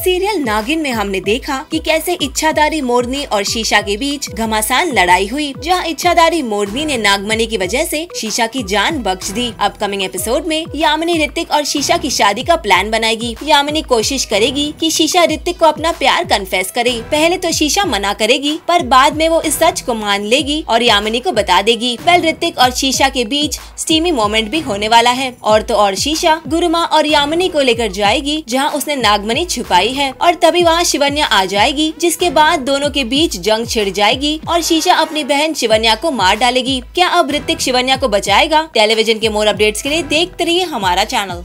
Serial नागिन में हमने देखा कि कैसे इच्छाधारी मोरनी और शीशा के बीच घमासान लड़ाई हुई, जहाँ इच्छाधारी मोरनी ने नागमणि की वजह से शीशा की जान बख्श दी। अपकमिंग एपिसोड में यामिनी ऋतिक और शीशा की शादी का प्लान बनाएगी। यामिनी कोशिश करेगी कि शीशा ऋतिक को अपना प्यार कन्फेस करे। पहले तो शीशा मना करेगी, पर बाद में वो इस सच को मान लेगी और यामिनी को बता देगी। वेल ऋतिक और शीशा के बीच स्टीमी मोमेंट भी होने वाला है। और तो और शीशा, गुरुमा और यामिनी को लेकर जाएगी, जहाँ उसने नागमणि छुपाई है और तभी वहाँ शिवन्या आ जाएगी, जिसके बाद दोनों के बीच जंग छिड़ जाएगी और शीशा अपनी बहन शिवन्या को मार डालेगी। क्या अब ऋतिक शिवन्या को बचाएगा? टेलीविज़न के मोर अपडेट्स के लिए देखते रहिए हमारा चैनल।